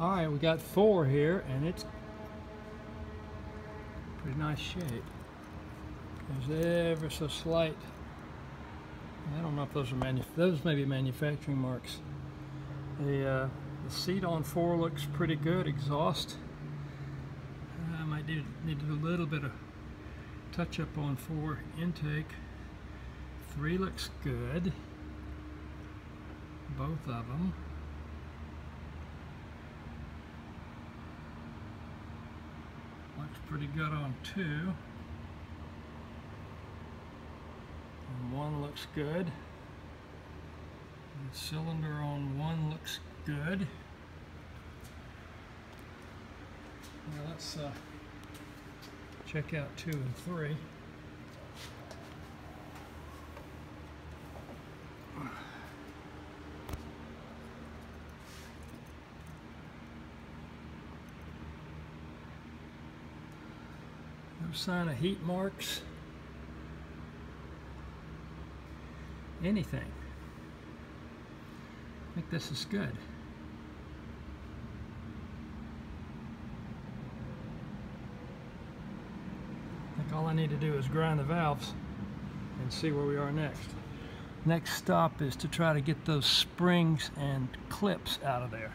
All right, we got four here, and it's pretty nice shape. There's ever so slight. I don't know if those are those may be manufacturing marks. The uh, the seat on four looks pretty good. Exhaust. I might need, need to do a little bit of touch up on four intake. Three looks good. Both of them. Looks pretty good on two. And one looks good. The cylinder on one looks good. Now let's uh, check out two and three. Sign of heat marks. Anything. I think this is good. I think all I need to do is grind the valves and see where we are next. Next stop is to try to get those springs and clips out of there.